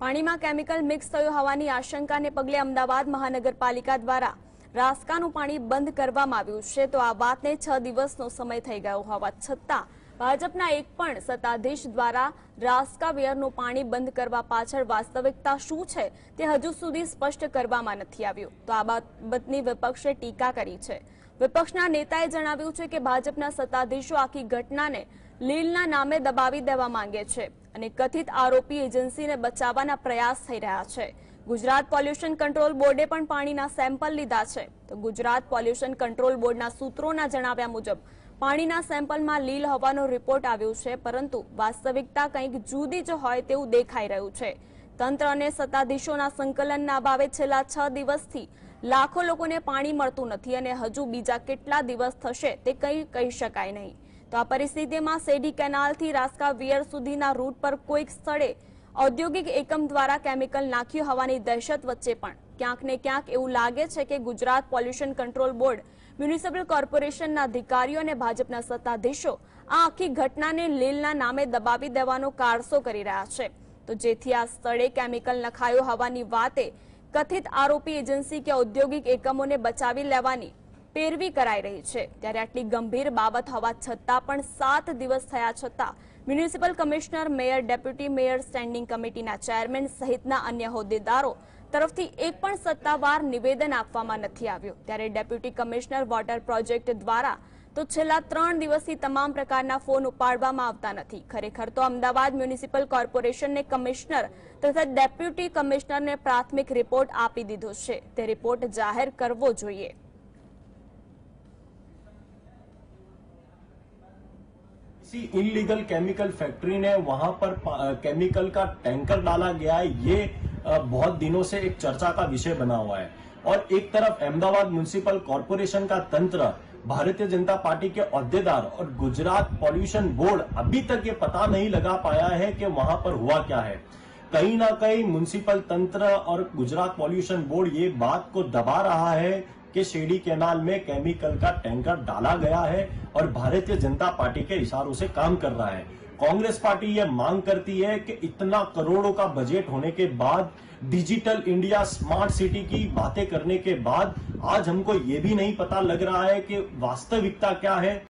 પાણીમાં chemical mix થયું હોવાની આશંકાને પગલે અમદાવાદ મહાનગરપાલિકા દ્વારા રાસ્કાનું પાણી બંધ કરવામાં આવ્યું છે. તો આ વાતને છ દિવસનો સમય થઈ ગયો હોવા છતાં ભાજપના એક પણ સત્તાધીશ દ્વારા રાસ્કા વેરનું પાણી બંધ કરવા પાછળ વાસ્તવિકતા શું છે તે હજુ સુધી સ્પષ્ટ કરવામાં નથી આવ્યું. તો આ બાબતની વિપક્ષે ટીકા કરી છે. વિપક્ષના નેતાએ જણાવ્યું છે કે ભાજપના સત્તાધીશો આખી ઘટનાને લીલના નામે દબાવી દેવા માંગે છે. અને કથિત આરોપી એજન્સીને બચાવવાના પ્રયાસ થઈ રહ્યા છે. ગુજરાત પોલ્યુશન કંટ્રોલ બોર્ડે પણ પાણીના સેમ્પલ લીધા છે. તો ગુજરાત પોલ્યુશન કંટ્રોલ બોર્ડના સૂત્રોના જણાવ્યા મુજબ, પાણીના સેમ્પલમાં લીલ હોવાનો રિપોર્ટ આવ્યો છે, પરંતુ વાસ્તવિકતા કંઈક જુદી જ હોય તેવું દેખાઈ રહ્યું છે. તંત્ર અને સત્તાધીશોના સંકલનના અભાવે છેલ્લા છ દિવસથી લાખો લોકોને પાણી મળતું નથી અને હજુ બીજા કેટલા દિવસ થશે તે કંઈ કહી શકાય નહીં. તો આ પરિસ્થિતિમાં સેડી કેનાલથી રાસ્કા વિયર સુધીના રૂટ પર કોઈક સ્થળે ઔદ્યોગિક એકમ દ્વારા કેમિકલ નાખ્યું હોવાની દહેશત વચ્ચે પણ. ક્યાંક ને ક્યાંક એવું લાગે છે કે Gujarat pollution control board municipal કોર્પોરેશનના અધિકારીઓ અને ભાજપના સત્તાધીશો આ આખી ઘટનાને લીલના નામે દબાવી દેવાનો કારસો કરી રહ્યા છે. તો જેથી આ સ્થળે કેમિકલ નખાયો હોવાની વાતે કથિત આરોપી એજન્સી કે ઔદ્યોગિક એકમોને બચાવી લેવાની પેરવી કરાઈ રહી છે. ત્યારે આટલી ગંભીર બાબત હોવા છતાં પણ સાત દિવસ થયા છતાં municipal commissioner, mayor, deputy mayor, standing કમિટીના ચેરમેન સહિતના અન્ય હોદ્દેદારો તરફથી એક પણ સત્તાવાર નિવેદન આપવામાં નથી આવ્યું. ત્યારે ડેપ્યુટી કમિશનર વોટર પ્રોજેક્ટ દ્વારા તો છેલ્લા ત્રણ દિવસથી તમામ પ્રકારના ફોન ઉપાડવામાં આવતા નથી. ખરેખર તો અમદાવાદ મ્યુનિસિપલ કોર્પોરેશનને કમિશનર તથા ડેપ્યુટી કમિશનરને પ્રાથમિક રિપોર્ટ આપી દીધો છે. તે રિપોર્ટ જાહેર કરવો જોઈએ. किसी इलीगल केमिकल फैक्ट्री ने वहाँ पर केमिकल का टैंकर डाला गया है। ये बहुत दिनों से एक चर्चा का विषय बना हुआ है। और एक तरफ़ अहमदाबाद म्यूनिसिपल कॉरपोरेशन का तंत्र, भारतीय जनता पार्टी के अहदेदार और गुजरात पॉल्यूशन बोर्ड, अभी तक ये पता नहीं लगा पाया है कि वहाँ पर हुआ क्या है। कहीं ना कहीं म्यूनिसिपल तंत्र और गुजरात पॉल्यूशन बोर्ड ये बात को दबा रहा है कि शेडी कैनाल में केमिकल का टैंकर डाला गया है और भारतीय जनता पार्टी के इशारों से काम कर रहा है। कांग्रेस पार्टी यह मांग करती है कि इतना करोड़ों का बजट होने के बाद, डिजिटल इंडिया स्मार्ट सिटी की बातें करने के बाद, आज हमको ये भी नहीं पता लग रहा है कि वास्तविकता क्या है।